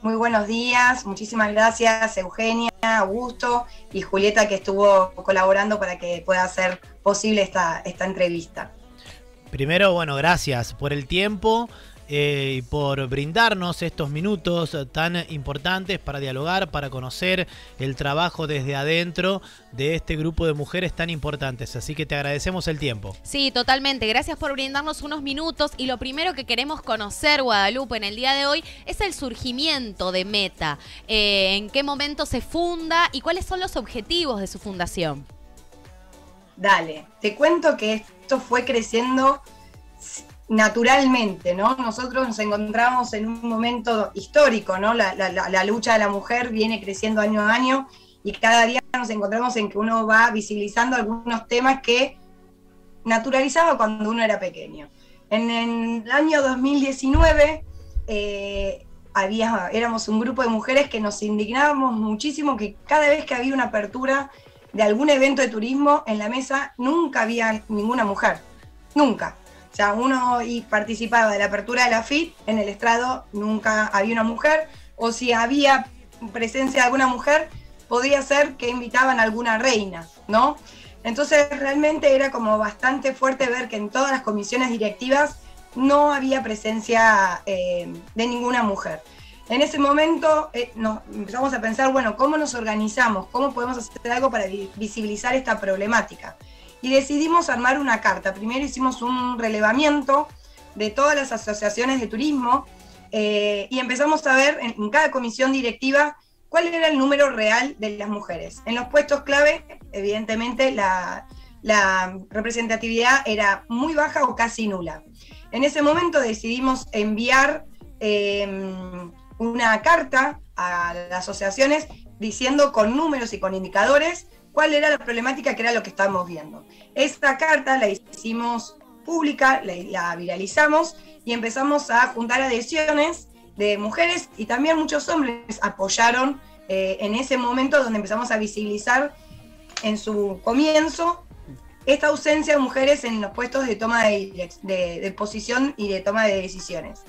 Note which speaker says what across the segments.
Speaker 1: Muy buenos días, muchísimas gracias Eugenia, Augusto y Julieta que estuvo colaborando para que pueda ser posible esta, esta entrevista.
Speaker 2: Primero, bueno, gracias por el tiempo. Eh, y por brindarnos estos minutos tan importantes para dialogar, para conocer el trabajo desde adentro de este grupo de mujeres tan importantes. Así que te agradecemos el tiempo.
Speaker 3: Sí, totalmente. Gracias por brindarnos unos minutos. Y lo primero que queremos conocer, Guadalupe, en el día de hoy es el surgimiento de Meta. Eh, ¿En qué momento se funda y cuáles son los objetivos de su fundación?
Speaker 1: Dale, te cuento que esto fue creciendo naturalmente, ¿no? Nosotros nos encontramos en un momento histórico, ¿no? La, lucha de la mujer viene creciendo año a año y cada día nos encontramos en que uno va visibilizando algunos temas que naturalizaba cuando uno era pequeño. En, el año 2019 eh, había, éramos un grupo de mujeres que nos indignábamos muchísimo que cada vez que había una apertura de algún evento de turismo en la mesa nunca había ninguna mujer, nunca. O sea, uno y participaba de la apertura de la FIT, en el estrado nunca había una mujer, o si había presencia de alguna mujer, podría ser que invitaban a alguna reina, ¿no? Entonces realmente era como bastante fuerte ver que en todas las comisiones directivas no había presencia eh, de ninguna mujer. En ese momento eh, empezamos a pensar, bueno, ¿cómo nos organizamos? ¿Cómo podemos hacer algo para visibilizar esta problemática? Y decidimos armar una carta. Primero hicimos un relevamiento de todas las asociaciones de turismo eh, y empezamos a ver en, cada comisión directiva cuál era el número real de las mujeres. En los puestos clave, evidentemente, la, representatividad era muy baja o casi nula. En ese momento decidimos enviar em, una carta a las asociaciones diciendo con números y con indicadores cuál era la problemática que era lo que estábamos viendo. Esta carta la hicimos pública, la, viralizamos y empezamos a juntar adhesiones de mujeres y también muchos hombres apoyaron eh, en ese momento donde empezamos a visibilizar en su comienzo esta ausencia de mujeres en los puestos de toma de, de, posición y de toma de decisiones.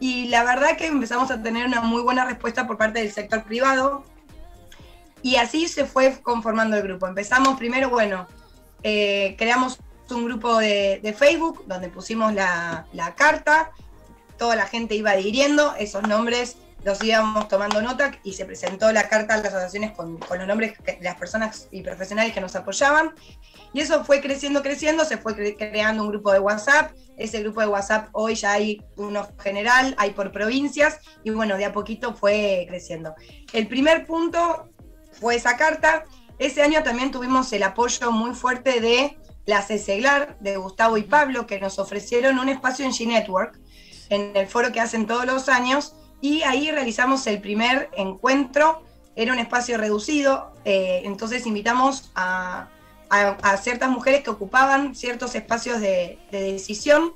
Speaker 1: Y la verdad que empezamos a tener una muy buena respuesta por parte del sector privado, y así se fue conformando el grupo. Empezamos primero, bueno, eh, creamos un grupo de, Facebook donde pusimos la, carta, toda la gente iba adhiriendo, esos nombres los íbamos tomando nota y se presentó la carta a las asociaciones con, los nombres de las personas y profesionales que nos apoyaban. Y eso fue creciendo, creciendo, se fue creando un grupo de WhatsApp. Ese grupo de WhatsApp hoy ya hay uno general, hay por provincias y bueno, de a poquito fue creciendo. El primer punto fue esa carta. Ese año también tuvimos el apoyo muy fuerte de la CECEGLAR, de Gustavo y Pablo, que nos ofrecieron un espacio en G-Network, en el foro que hacen todos los años, y ahí realizamos el primer encuentro. Era un espacio reducido, eh, entonces invitamos a, ciertas mujeres que ocupaban ciertos espacios de, decisión,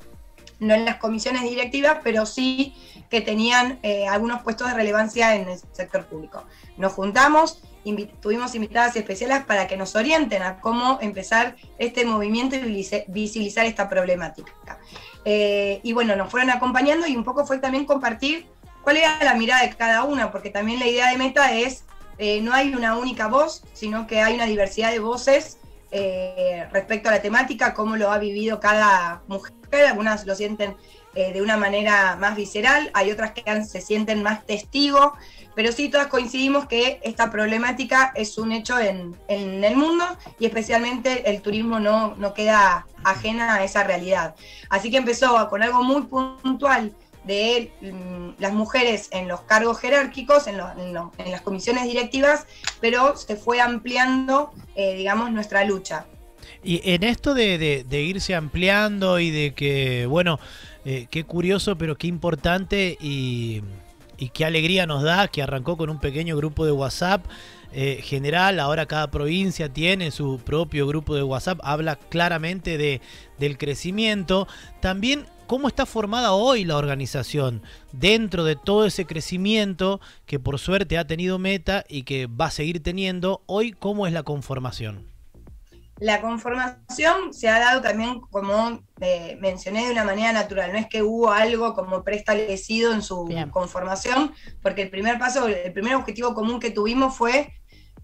Speaker 1: no en las comisiones directivas, pero sí que tenían eh, algunos puestos de relevancia en el sector público. Nos juntamos, tuvimos invitadas especiales para que nos orienten a cómo empezar este movimiento y visibilizar esta problemática. Eh, y bueno, nos fueron acompañando y un poco fue también compartir cuál era la mirada de cada una, porque también la idea de Meta es, eh, no hay una única voz, sino que hay una diversidad de voces eh, respecto a la temática, cómo lo ha vivido cada mujer, algunas lo sienten de una manera más visceral, hay otras que se sienten más testigo, pero sí todas coincidimos que esta problemática es un hecho en, el mundo y especialmente el turismo no, no queda ajena a esa realidad. Así que empezó con algo muy puntual de mm, las mujeres en los cargos jerárquicos, en, las comisiones directivas, pero se fue ampliando, eh, digamos, nuestra lucha.
Speaker 2: Y en esto de, irse ampliando y de que, bueno, eh, qué curioso, pero qué importante y y qué alegría nos da que arrancó con un pequeño grupo de WhatsApp eh, general, ahora cada provincia tiene su propio grupo de WhatsApp, habla claramente de, del crecimiento. También cómo está formada hoy la organización dentro de todo ese crecimiento que por suerte ha tenido Meta y que va a seguir teniendo, hoy cómo es la conformación.
Speaker 1: La conformación se ha dado también, como eh, mencioné, de una manera natural. No es que hubo algo como preestablecido en su conformación, porque el primer paso, el primer objetivo común que tuvimos fue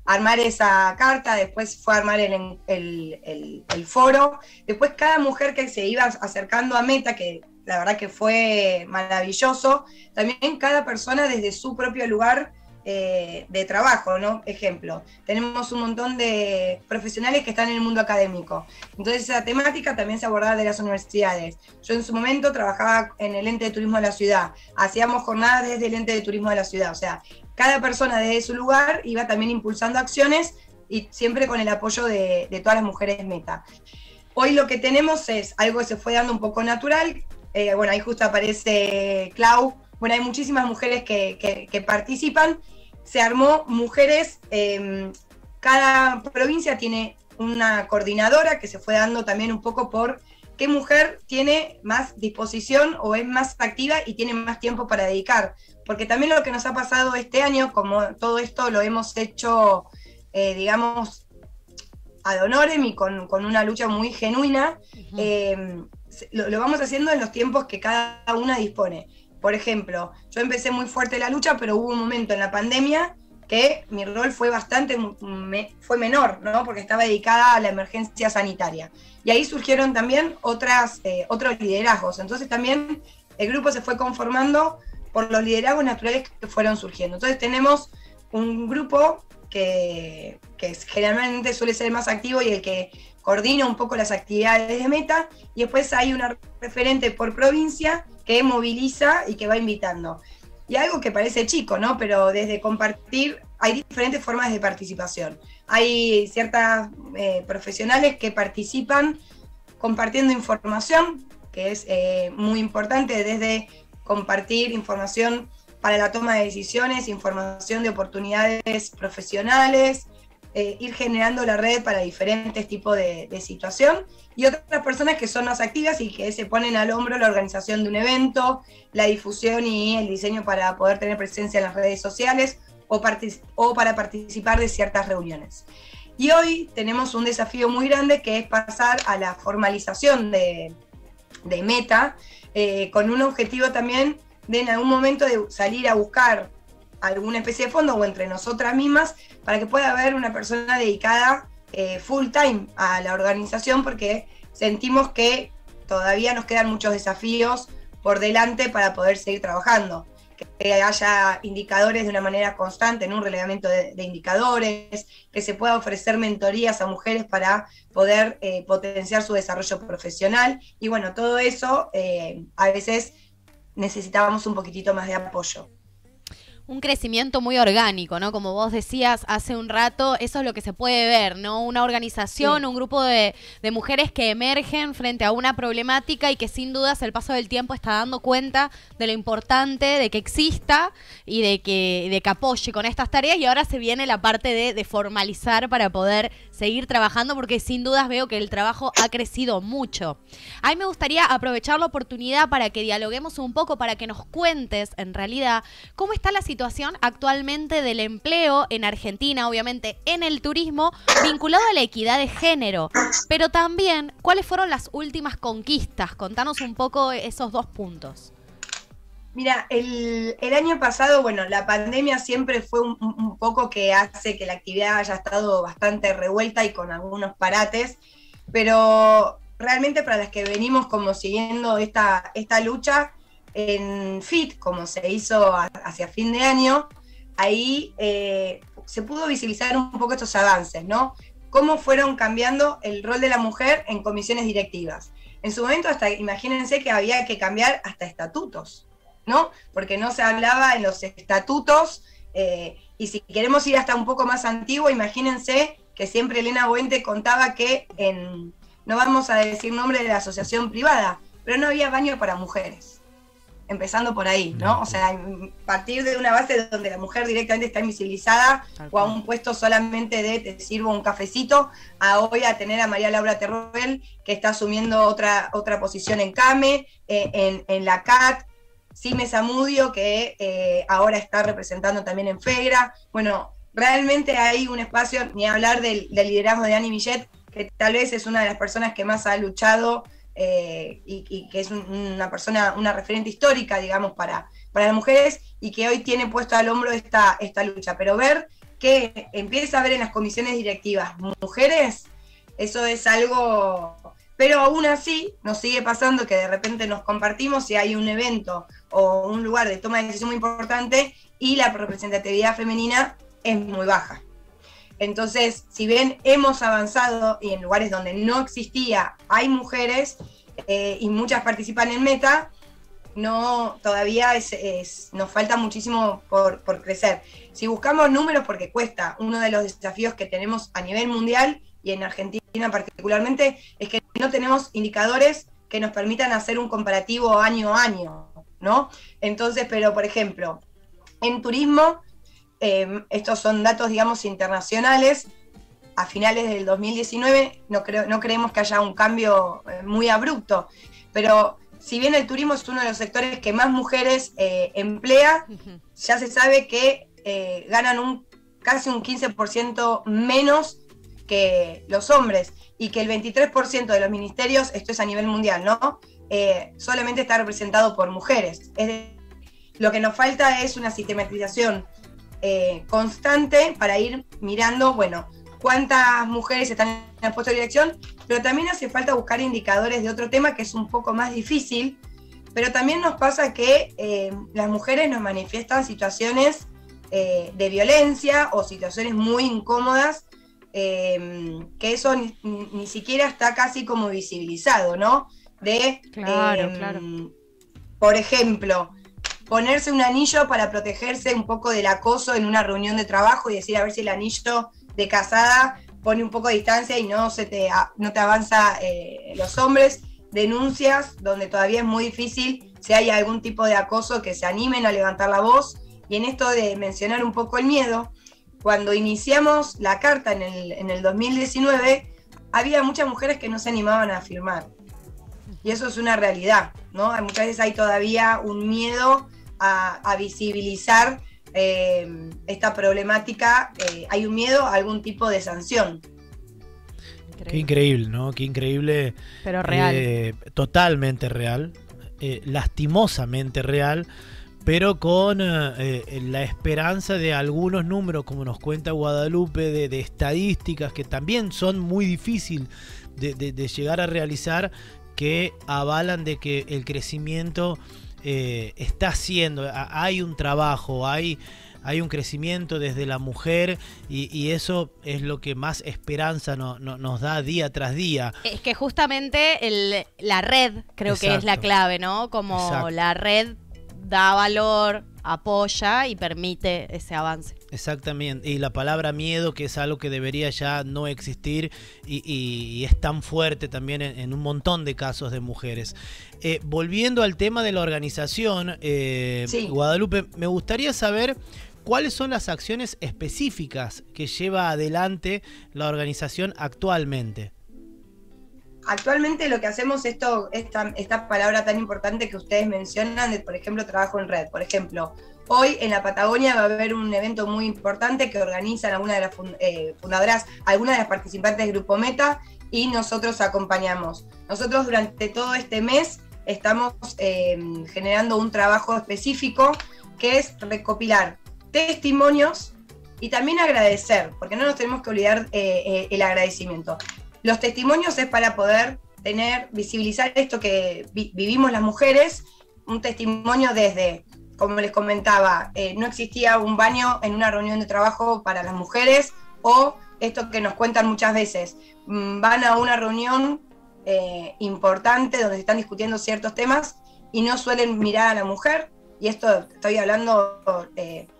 Speaker 1: armar esa carta, después fue armar el, el, foro, después cada mujer que se iba acercando a Meta, que la verdad que fue maravilloso, también cada persona desde su propio lugar eh, de trabajo, ¿no? Ejemplo, tenemos un montón de profesionales que están en el mundo académico, entonces esa temática también se abordaba de las universidades. Yo en su momento trabajaba en el ente de turismo de la ciudad, hacíamos jornadas desde el ente de turismo de la ciudad, o sea, cada persona desde su lugar iba también impulsando acciones y siempre con el apoyo de, todas las mujeres meta. Hoy lo que tenemos es algo que se fue dando un poco natural. Eh, bueno, ahí justo aparece Clau. Bueno, hay muchísimas mujeres que, participan. Se armó mujeres, em, cada provincia tiene una coordinadora que se fue dando también un poco por qué mujer tiene más disposición o es más activa y tiene más tiempo para dedicar porque también lo que nos ha pasado este año, como todo esto lo hemos hecho, eh, digamos, ad honorem y con, una lucha muy genuina, eh, lo, vamos haciendo en los tiempos que cada una dispone. Por ejemplo, yo empecé muy fuerte la lucha, pero hubo un momento en la pandemia que mi rol fue bastante, fue menor, ¿no? Porque estaba dedicada a la emergencia sanitaria. Y ahí surgieron también otras, eh, otros liderazgos. Entonces también el grupo se fue conformando por los liderazgos naturales que fueron surgiendo. Entonces tenemos un grupo que, generalmente suele ser el más activo y el que coordina un poco las actividades de Meta, y después hay una referente por provincia que moviliza y que va invitando. Y algo que parece chico, ¿no? Pero desde compartir, hay diferentes formas de participación. Hay ciertas eh, profesionales que participan compartiendo información, que es eh, muy importante desde compartir información para la toma de decisiones, información de oportunidades profesionales, eh, ir generando la red para diferentes tipos de, situación y otras personas que son más activas y que se ponen al hombro la organización de un evento, la difusión y el diseño para poder tener presencia en las redes sociales o, para participar de ciertas reuniones. Y hoy tenemos un desafío muy grande que es pasar a la formalización de, de Meta, eh, con un objetivo también de en algún momento de salir a buscar alguna especie de fondo o entre nosotras mismas para que pueda haber una persona dedicada eh, full time a la organización porque sentimos que todavía nos quedan muchos desafíos por delante para poder seguir trabajando. Que haya indicadores de una manera constante, en un relevamiento de, indicadores, que se pueda ofrecer mentorías a mujeres para poder eh, potenciar su desarrollo profesional. Y bueno, todo eso eh, a veces necesitábamos un poquitito más de apoyo
Speaker 3: un crecimiento muy orgánico, ¿no? Como vos decías hace un rato, eso es lo que se puede ver, ¿no? Una organización, un grupo de, mujeres que emergen frente a una problemática y que sin dudas el paso del tiempo está dando cuenta de lo importante de que exista y de que, de que apoye con estas tareas y ahora se viene la parte de, de formalizar para poder seguir trabajando porque sin dudas veo que el trabajo ha crecido mucho. A mí me gustaría aprovechar la oportunidad para que dialoguemos un poco, para que nos cuentes en realidad cómo está la situación actualmente del empleo en Argentina, obviamente en el turismo, vinculado a la equidad de género, pero también cuáles fueron las últimas conquistas. Contanos un poco esos dos puntos.
Speaker 1: Mira, el, año pasado, bueno, la pandemia siempre fue un, poco que hace que la actividad haya estado bastante revuelta y con algunos parates, pero realmente para las que venimos como siguiendo esta, esta lucha, en FIT, como se hizo hacia fin de año, ahí eh, se pudo visibilizar un poco estos avances, ¿no? Cómo fueron cambiando el rol de la mujer en comisiones directivas. En su momento, hasta imagínense que había que cambiar hasta estatutos, ¿no? Porque no se hablaba en los estatutos, eh, y si queremos ir hasta un poco más antiguo, imagínense que siempre Elena Buente contaba que en, no vamos a decir nombre de la asociación privada, pero no había baño para mujeres empezando por ahí, ¿no? O sea, partir de una base donde la mujer directamente está invisibilizada o a un puesto solamente de te sirvo un cafecito, a hoy a tener a María Laura Terruel, que está asumiendo otra, otra posición en CAME, eh, en, la CAT, Sime Zamudio, que eh, ahora está representando también en FEGRA. Bueno, realmente hay un espacio, ni hablar del, liderazgo de Annie Millet, que tal vez es una de las personas que más ha luchado eh, y, que es una persona, una referente histórica, digamos, para, para las mujeres y que hoy tiene puesto al hombro esta, esta lucha. Pero ver que empieza a ver en las comisiones directivas mujeres, eso es algo... Pero aún así nos sigue pasando que de repente nos compartimos si hay un evento o un lugar de toma de decisión muy importante y la representatividad femenina es muy baja. Entonces, si bien hemos avanzado y en lugares donde no existía hay mujeres eh, y muchas participan en Meta, no todavía es, nos falta muchísimo por, crecer. Si buscamos números, porque cuesta, uno de los desafíos que tenemos a nivel mundial y en Argentina particularmente, es que no tenemos indicadores que nos permitan hacer un comparativo año a año, ¿no? Entonces, pero por ejemplo, en turismo Em, estos son datos, digamos, internacionales. A finales del 2019 no, creo, no creemos que haya un cambio eh, muy abrupto, pero si bien el turismo es uno de los sectores que más mujeres eh, emplea, ya se sabe que eh, ganan un, casi un 15% menos que los hombres y que el 23% de los ministerios, esto es a nivel mundial, ¿no? solamente está representado por mujeres. lo que nos falta es una sistematización eh, constante para ir mirando, bueno, cuántas mujeres están en el puesto de dirección, pero también hace falta buscar indicadores de otro tema que es un poco más difícil, pero también nos pasa que eh, las mujeres nos manifiestan situaciones eh, de violencia o situaciones muy incómodas, que eso ni, siquiera está casi como visibilizado, ¿no? De,
Speaker 3: claro, claro.
Speaker 1: Por ejemplo, ponerse un anillo para protegerse un poco del acoso en una reunión de trabajo y decir a ver si el anillo de casada pone un poco de distancia y no, se te, no te avanza eh, los hombres. Denuncias donde todavía es muy difícil si hay algún tipo de acoso que se animen a levantar la voz. Y en esto de mencionar un poco el miedo, cuando iniciamos la carta en el, en el 2019, había muchas mujeres que no se animaban a firmar. Y eso es una realidad, ¿no? Muchas veces hay todavía un miedo a, visibilizar eh, esta problemática, eh, hay un miedo a algún tipo de sanción.
Speaker 2: Qué increíble, ¿no? Qué increíble.
Speaker 3: Pero real.
Speaker 2: Eh, totalmente real. lastimosamente real. Pero con la esperanza de algunos números, como nos cuenta Guadalupe, de, estadísticas que también son muy difíciles de llegar a realizar, que avalan de que el crecimiento eh, está haciendo, hay un trabajo, hay, hay un crecimiento desde la mujer y, eso es lo que más esperanza nos da día tras día.
Speaker 3: Es que justamente la red creo que es la clave, ¿no? Como la red da valor, apoya y permite ese avance.
Speaker 2: Exactamente, y la palabra miedo, que es algo que debería ya no existir y, es tan fuerte también en, un montón de casos de mujeres. Eh, volviendo al tema de la organización, eh, Guadalupe, me gustaría saber cuáles son las acciones específicas que lleva adelante la organización actualmente.
Speaker 1: Actualmente lo que hacemos esto, esta, esta palabra tan importante que ustedes mencionan, de, por ejemplo, trabajo en red. Por ejemplo, Hoy en la Patagonia va a haber un evento muy importante que organizan algunas de las eh, fundadoras, algunas de las participantes del Grupo Meta y nosotros acompañamos. Nosotros durante todo este mes estamos em, generando un trabajo específico que es recopilar testimonios y también agradecer, porque no nos tenemos que olvidar eh, eh, el agradecimiento. Los testimonios es para poder tener, visibilizar esto que vivimos las mujeres, un testimonio desde como les comentaba, eh, no existía un baño en una reunión de trabajo para las mujeres o esto que nos cuentan muchas veces, mm, van a una reunión eh, importante donde se están discutiendo ciertos temas y no suelen mirar a la mujer, y esto estoy hablando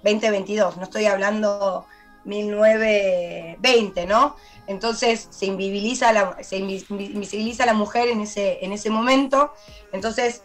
Speaker 1: 2022, eh, no estoy hablando 1920, ¿no? Entonces se invisibiliza la, a la mujer en ese momento, entonces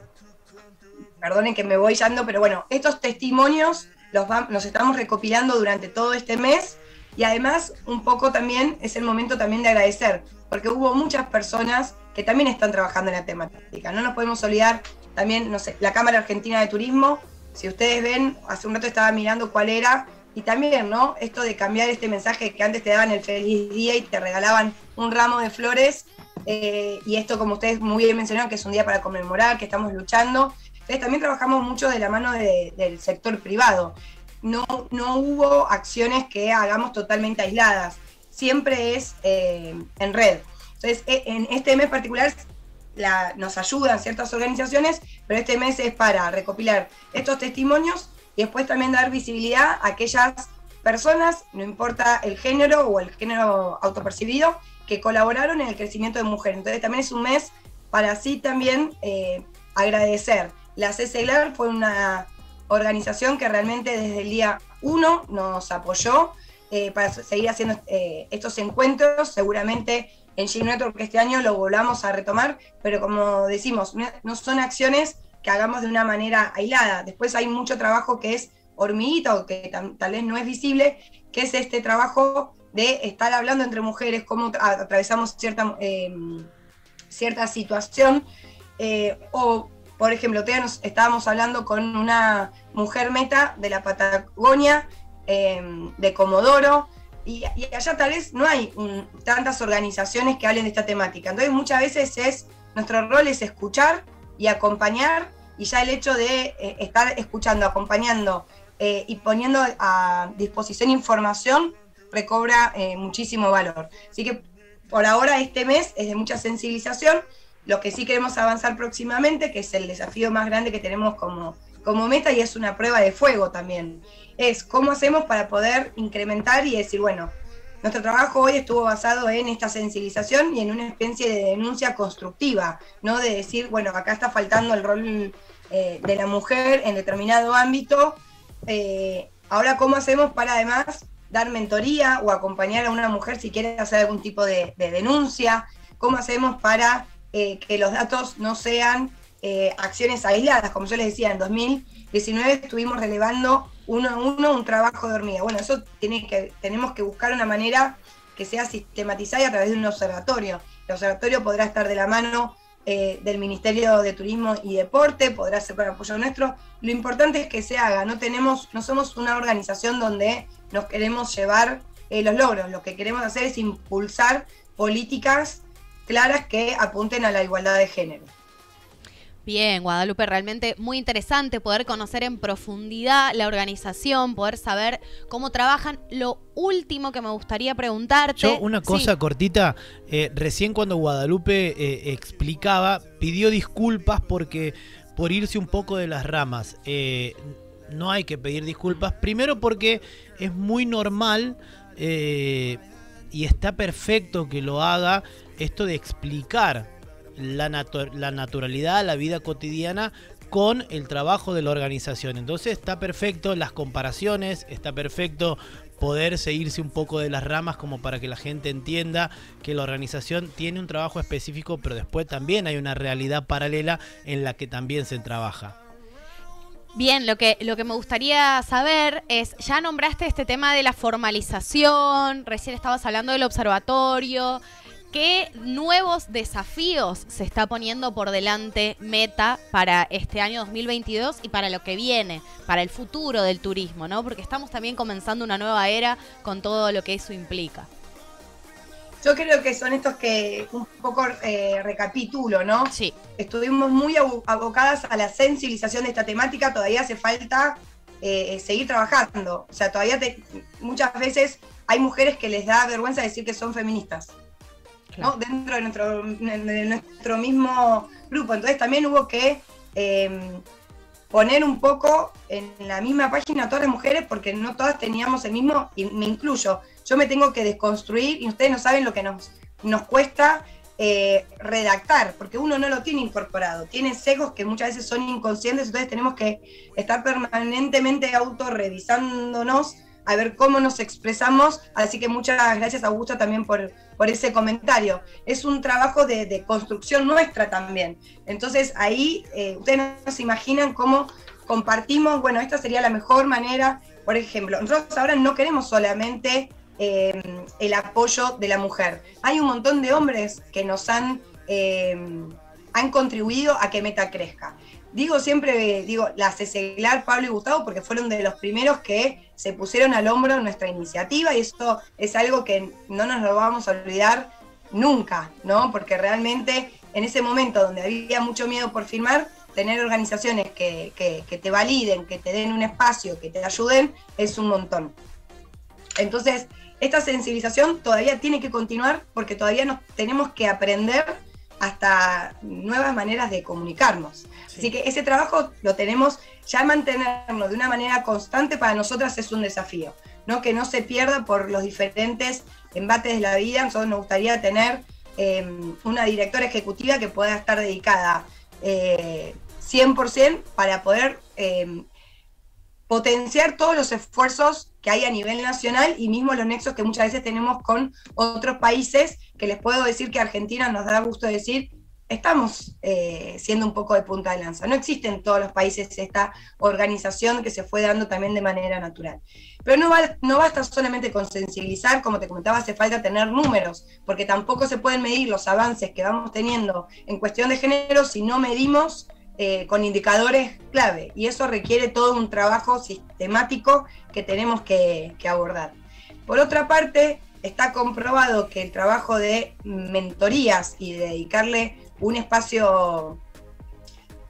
Speaker 1: perdonen que me voy yendo, pero bueno, estos testimonios los, estamos recopilando durante todo este mes y además un poco también es el momento también de agradecer, porque hubo muchas personas que también están trabajando en la temática. No nos podemos olvidar también, no sé, la Cámara Argentina de Turismo, si ustedes ven, hace un rato estaba mirando cuál era, y también, ¿no? Esto de cambiar este mensaje que antes te daban el feliz día y te regalaban un ramo de flores, eh, y esto, como ustedes muy bien mencionaron, que es un día para conmemorar, que estamos luchando. Entonces, también trabajamos mucho de la mano del sector privado. No, no hubo acciones que hagamos totalmente aisladas, siempre es eh, en red. Entonces, e, en este mes particular nos ayudan ciertas organizaciones, pero este mes es para recopilar estos testimonios y después también dar visibilidad a aquellas personas, no importa el género o el género autopercibido, que colaboraron en el crecimiento de mujeres. Entonces también es un mes para así también eh, agradecer. La CCLAR fue una organización que realmente desde el día 1 nos apoyó eh, para seguir haciendo eh, estos encuentros. Seguramente en G Network este año lo volvamos a retomar, pero como decimos, no son acciones que hagamos de una manera aislada. Después hay mucho trabajo que es hormiguita o que tal vez no es visible, que es este trabajo de estar hablando entre mujeres, cómo atravesamos cierta, em, cierta situación. Eh, o, por ejemplo, nos estábamos hablando con una mujer meta de la Patagonia, em, de Comodoro, y, allá tal vez no hay tantas organizaciones que hablen de esta temática. Entonces muchas veces es, nuestro rol es escuchar y acompañar, y ya el hecho de eh, estar escuchando, acompañando eh, y poniendo a disposición información recobra eh, muchísimo valor. Así que por ahora este mes es de mucha sensibilización. Lo que sí queremos avanzar próximamente, que es el desafío más grande que tenemos como, como meta y es una prueba de fuego también, es cómo hacemos para poder incrementar y decir, bueno, nuestro trabajo hoy estuvo basado en esta sensibilización y en una especie de denuncia constructiva, ¿no? De decir, bueno, acá está faltando el rol eh, de la mujer en determinado ámbito. Eh, ahora, ¿cómo hacemos para además dar mentoría o acompañar a una mujer si quiere hacer algún tipo de, denuncia? ¿Cómo hacemos para eh, que los datos no sean acciones aisladas? Como yo les decía, en 2019 estuvimos relevando uno a uno un trabajo de hormiga. Bueno, eso tiene que, tenemos que buscar una manera que sea sistematizada a través de un observatorio. El observatorio podrá estar de la mano eh, del Ministerio de Turismo y Deporte, podrá ser con apoyo nuestro. Lo importante es que se haga, no tenemos, no somos una organización donde nos queremos llevar eh, los logros, lo que queremos hacer es impulsar políticas claras que apunten a la igualdad de género.
Speaker 3: Bien, Guadalupe, realmente muy interesante poder conocer en profundidad la organización, poder saber cómo trabajan. Lo último que me gustaría preguntarte.
Speaker 2: Yo, una cosa cortita, eh, recién cuando Guadalupe eh, explicaba, pidió disculpas porque por irse un poco de las ramas. Eh, no hay que pedir disculpas. Primero porque es muy normal y está perfecto que lo haga esto de explicar la, la naturalidad, la vida cotidiana con el trabajo de la organización. Entonces está perfecto las comparaciones, está perfecto poder seguirse un poco de las ramas como para que la gente entienda que la organización tiene un trabajo específico, pero después también hay una realidad paralela en la que también se trabaja.
Speaker 3: Bien, lo que, lo que me gustaría saber es, ya nombraste este tema de la formalización, recién estabas hablando del observatorio, ¿Qué nuevos desafíos se está poniendo por delante Meta para este año 2022 y para lo que viene, para el futuro del turismo, ¿no? Porque estamos también comenzando una nueva era con todo lo que eso implica.
Speaker 1: Yo creo que son estos que un poco eh, recapitulo, ¿no?
Speaker 3: Sí.
Speaker 1: Estuvimos muy abocadas a la sensibilización de esta temática, todavía hace falta eh, seguir trabajando. O sea, todavía muchas veces hay mujeres que les da vergüenza decir que son feministas dentro de nuestro, de nuestro mismo grupo. Entonces también hubo que em, poner un poco en la misma página a todas las mujeres porque no todas teníamos el mismo, y me incluyo, yo me tengo que desconstruir y ustedes no saben lo que nos, nos cuesta eh, redactar, porque uno no lo tiene incorporado, tiene sesgos que muchas veces son inconscientes, entonces tenemos que estar permanentemente autorrevisándonos a ver cómo nos expresamos. Así que muchas gracias, Augusta, también por, por ese comentario. Es un trabajo de, construcción nuestra también. Entonces ahí eh, ustedes no imaginan cómo compartimos, bueno, esta sería la mejor manera. Por ejemplo, nosotros ahora no queremos solamente eh, el apoyo de la mujer. Hay un montón de hombres que nos han, eh, han contribuido a que Meta crezca. Digo siempre, digo, la Cecelar, Pablo y Gustavo, porque fueron de los primeros que se pusieron al hombro nuestra iniciativa y esto es algo que no nos lo vamos a olvidar nunca, ¿no? Porque realmente en ese momento donde había mucho miedo por firmar, tener organizaciones que, que, te validen, que te den un espacio, que te ayuden, es un montón. Entonces, esta sensibilización todavía tiene que continuar porque todavía nos tenemos que aprender hasta nuevas maneras de comunicarnos. Así que ese trabajo lo tenemos, ya mantenerlo de una manera constante para nosotras es un desafío, ¿no? que no se pierda por los diferentes embates de la vida. Nosotros nos gustaría tener em, una directora ejecutiva que pueda estar dedicada 100% eh, para poder em, potenciar todos los esfuerzos que hay a nivel nacional y mismo los nexos que muchas veces tenemos con otros países, que les puedo decir que Argentina nos da gusto decir, estamos eh, siendo un poco de punta de lanza. No existe en todos los países esta organización que se fue dando también de manera natural. Pero no, va, no basta solamente con sensibilizar, como te comentaba, hace falta tener números, porque tampoco se pueden medir los avances que vamos teniendo en cuestión de género si no medimos eh, con indicadores clave y eso requiere todo un trabajo sistemático que tenemos que, abordar. Por otra parte, está comprobado que el trabajo de mentorías y de dedicarle un espacio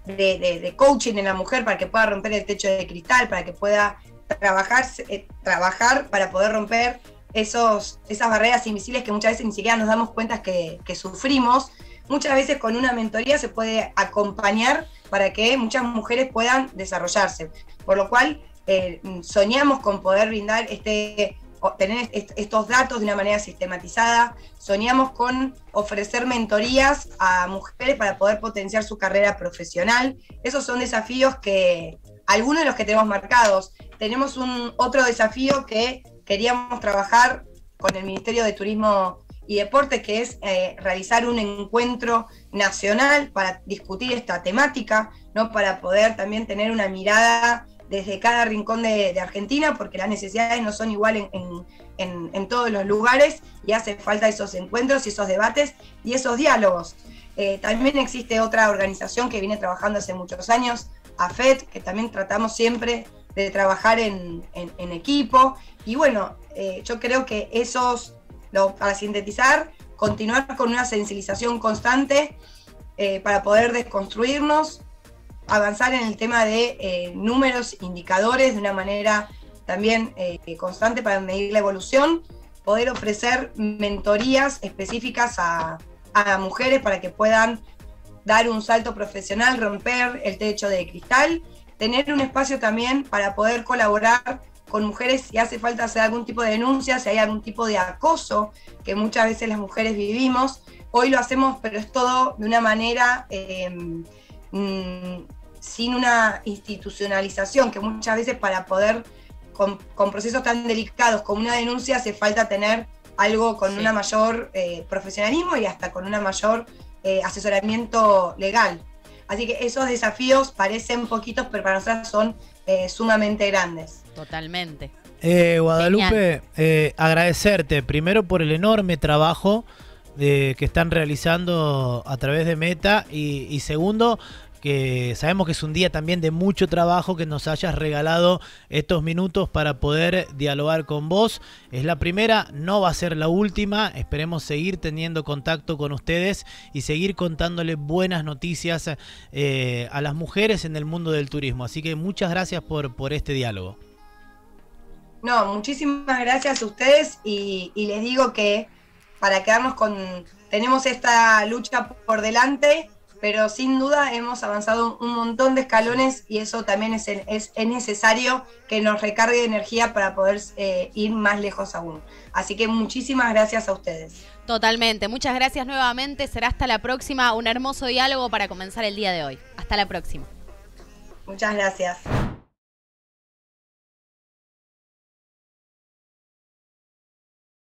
Speaker 1: de, coaching en la mujer para que pueda romper el techo de cristal, para que pueda trabajar, eh, trabajar para poder romper esos, esas barreras invisibles que muchas veces ni siquiera nos damos cuenta que, sufrimos. Muchas veces con una mentoría se puede acompañar para que muchas mujeres puedan desarrollarse. Por lo cual, eh, soñamos con poder brindar este tener estos datos de una manera sistematizada, soñamos con ofrecer mentorías a mujeres para poder potenciar su carrera profesional. Esos son desafíos que, algunos de los que tenemos marcados. Tenemos un otro desafío que queríamos trabajar con el Ministerio de Turismo y Deporte, que es eh, realizar un encuentro nacional para discutir esta temática, ¿no? para poder también tener una mirada desde cada rincón de, Argentina, porque las necesidades no son iguales en, todos los lugares y hace falta esos encuentros y esos debates y esos diálogos. Eh, también existe otra organización que viene trabajando hace muchos años, AFET, que también tratamos siempre de trabajar en, equipo. Y bueno, eh, yo creo que esos para sintetizar, continuar con una sensibilización constante eh, para poder desconstruirnos, avanzar en el tema de eh, números, indicadores de una manera también eh, constante para medir la evolución, poder ofrecer mentorías específicas a, a mujeres para que puedan dar un salto profesional, romper el techo de cristal, tener un espacio también para poder colaborar con mujeres si hace falta hacer algún tipo de denuncia, si hay algún tipo de acoso que muchas veces las mujeres vivimos. Hoy lo hacemos, pero es todo de una manera em, mm, sin una institucionalización, que muchas veces para poder, con, procesos tan delicados como una denuncia, hace falta tener algo con una mayor eh, profesionalismo y hasta con una mayor eh, asesoramiento legal. Así que esos desafíos parecen poquitos, pero para nosotros son eh, sumamente grandes.
Speaker 3: Totalmente.
Speaker 2: Eh, Guadalupe, eh, agradecerte primero por el enorme trabajo que están realizando a través de Meta y segundo que sabemos que es un día también de mucho trabajo que nos hayas regalado estos minutos para poder dialogar con vos. Es la primera, no va a ser la última. Esperemos seguir teniendo contacto con ustedes y seguir contándole buenas noticias eh, a las mujeres en el mundo del turismo. Así que muchas gracias por, por este diálogo.
Speaker 1: No, muchísimas gracias a ustedes y, y les digo que para quedarnos con, tenemos esta lucha por delante pero sin duda hemos avanzado un montón de escalones y eso también es, es, necesario que nos recargue de energía para poder eh, ir más lejos aún. Así que muchísimas gracias a ustedes.
Speaker 3: Totalmente, muchas gracias nuevamente, será hasta la próxima, un hermoso diálogo para comenzar el día de hoy. Hasta la próxima.
Speaker 1: Muchas gracias.